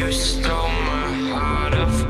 You stole my heart of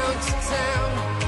town to town.